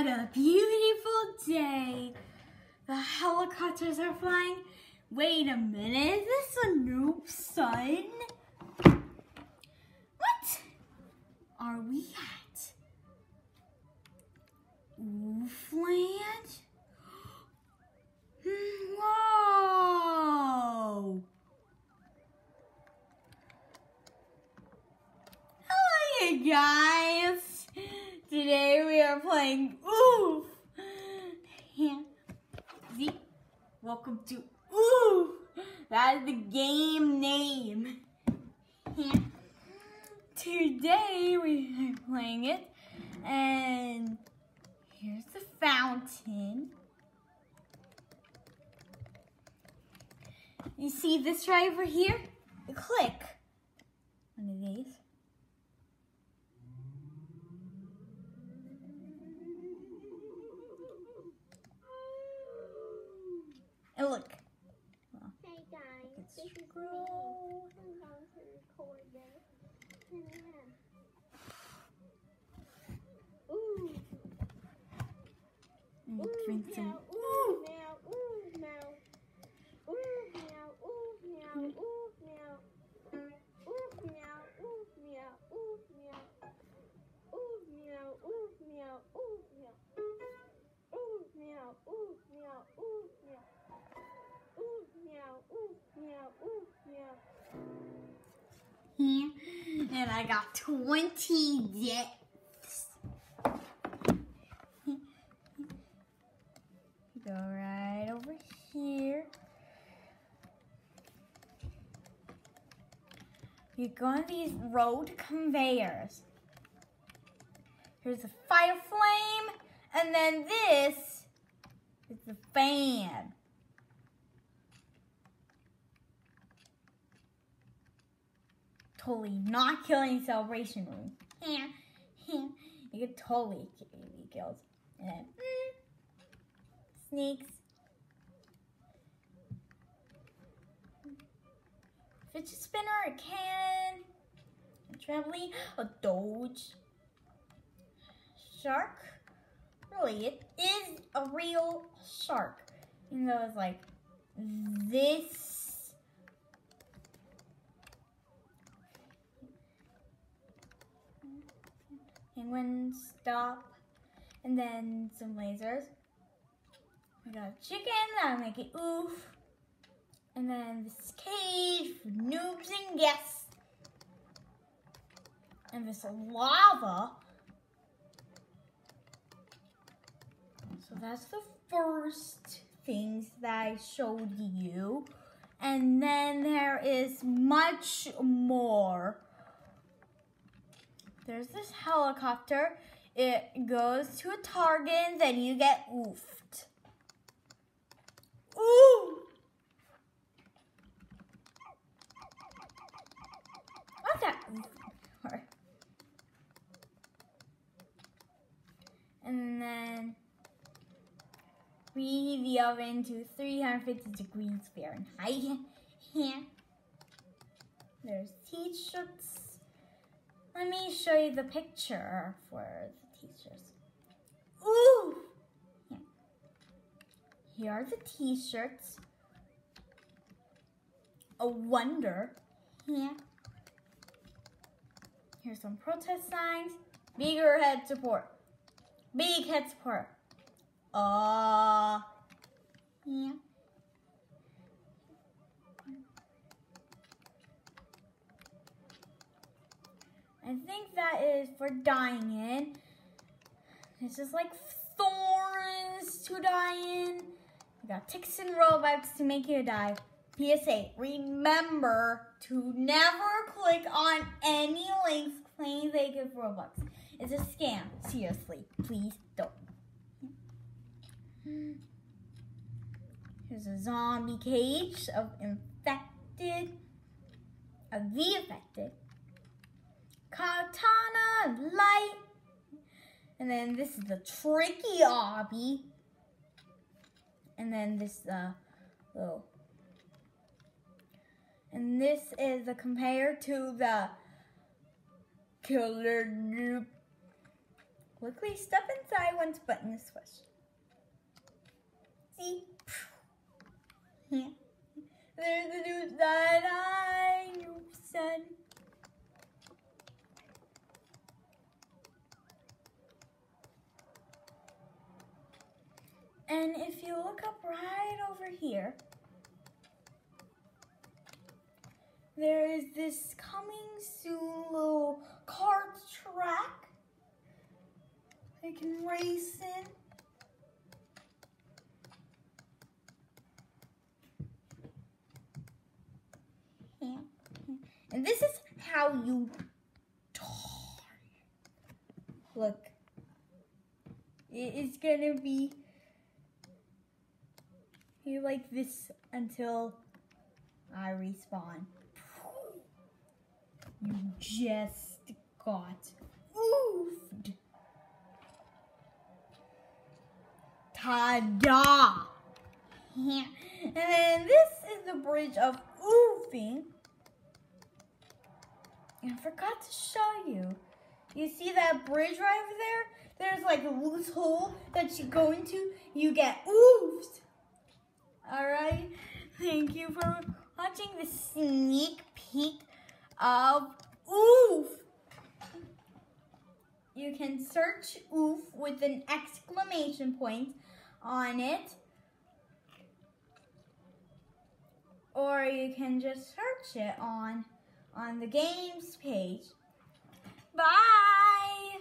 What a beautiful day. The helicopters are flying. Wait a minute, is this a noob sun? What are we at? Oofland? Whoa! Hello, you guys. Today we are playing Oof. Yeah. Z, welcome to ooh, That is the game name. Today we are playing it, and here's the fountain. You see this right over here? Click one of these. And look. Hey guys, It's this is me. scroll. I'm going to record this. Yeah. Ooh, ooh, drink some. I got 20 deaths. Go right over here. You go on these road conveyors. Here's a fire flame, and then this is the fan. Totally not killing celebration room. You could totally be killed. And then, mm, sneaks. Fidget spinner, a cannon, a trampoline, a doge, shark. Really, it is a real shark. Even though it's like this penguin stop, and then some lasers. We got a chicken that'll make it oof, and then this cage for noobs and guests, and this lava. So that's the first things that I showed you. And then there is much more. There's this helicopter. It goes to a target, and then you get oofed. Ooh! What's that? oof? And then reheat the oven to 350 degrees Fahrenheit. Here. There's t-shirts. Let me show you the picture for the t-shirts. Ooh! Here. Here are the t-shirts. A wonder. Here. Here's some protest signs. Bigger head support. Big head support. Uh, yeah. I think that is for dying in. It's just like thorns to die in. You got ticks and robux to make you die. PSA, remember to never click on any links claiming they give Robux. It's a scam. Seriously, please don't. Here's a zombie cage of infected, of the infected. Katana, light. And then this is the tricky obby. And then this uh little and this is a compare to the killer noob Quickly step inside once button is pushed. See? Yeah. There's the news that I said. And if you look up right over here, there is this coming soon little kart track. I can race in. And this is how you Look. It is gonna be you like this until I respawn. You just got oofed. Ta-da! and then this is the bridge of oofing. I forgot to show you. You see that bridge right over there? There's like a loose hole that you go into. You get oofed. Thank you for watching the sneak peek of oof. You can search oof with an exclamation point on it. Or you can just search it on on the games page. Bye!